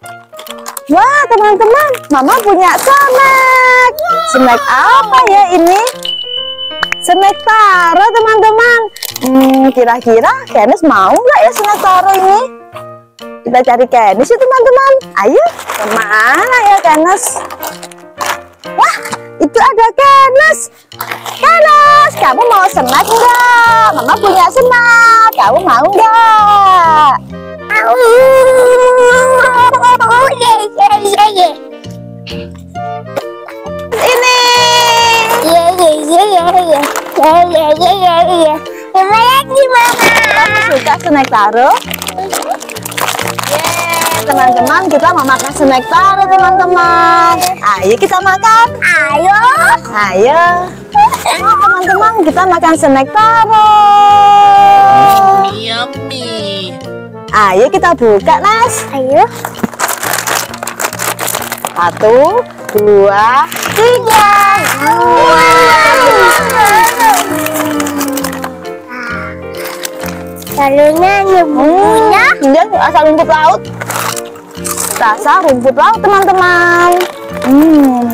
Wah, teman-teman, Mama punya snack. Snack apa ya ini? Snack taro, teman-teman. Hmm, kira-kira Kenis mau nggak ya snack taro ini? Kita cari Kenis ya, teman-teman. Ayo, ke mana ya Kenis? Wah, itu ada Kenis. Kenis, kamu mau snack nggak? Mama punya snack. Kamu mau nggak? Ye ye ye ye. Terima kasih mama. Kamu suka snack taro? Teman-teman, kita mau makan snack taro, teman-teman. Ayo kita makan. Ayo. Ayo. Ayo, teman-teman, kita makan snack taro. Yummy. Ayo kita buka, Nas. Ayo. Satu, dua, tiga. Lalunya nyebutnya Hmm, dia asal rumput laut. Rasa rumput laut, teman-teman. Hmm.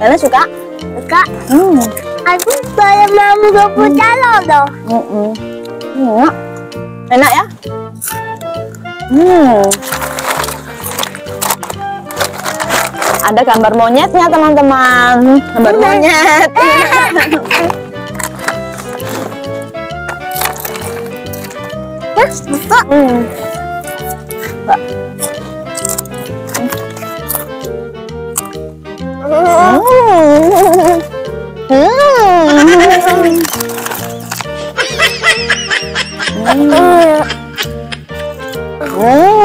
Kalian suka? suka. Hmm. Aku boleh mau rumput calon loh. Mm-mm. Enak. Enak ya? Hmm. Ada gambar monyetnya teman-teman. Gambar monyet. Ya, buka. Hmm. Mbak. Hmm. Hmm.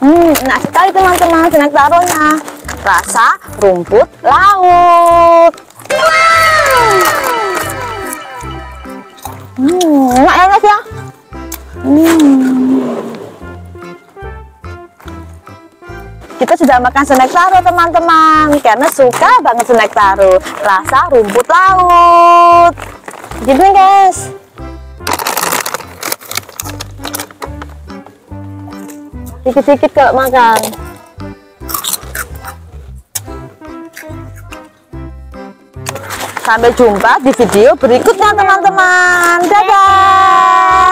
Hmm. Sekali teman-teman snack taruhnya. Rasa rumput laut. Hmm, enak ya. Hmm. Kita sudah makan snack taro teman-teman karena suka banget snack taro. Rasa rumput laut. Gini guys. Dikit-dikit kalau makan. Sampai jumpa di video berikutnya teman-teman. Dadah.